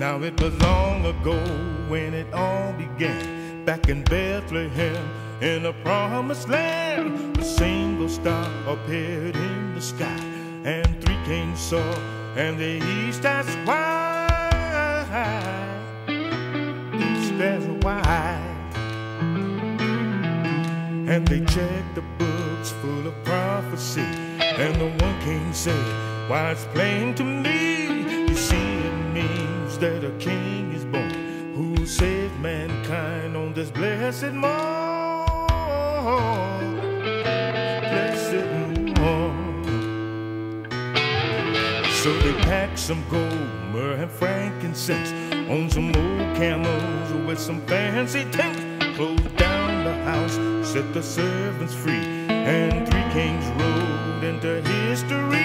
Now it was long ago when it all began, back in Bethlehem, in the promised land. A single star appeared in the sky, and three kings saw, and the east as wide, east as wide. And they checked the books full of prophecy, and the one king said, Why it's plain to me, that a king is born who saved mankind on this blessed morn. Blessed morn. So they packed some gold, myrrh, and frankincense on some old camels with some fancy tents. Closed down the house, set the servants free, and three kings rode into history.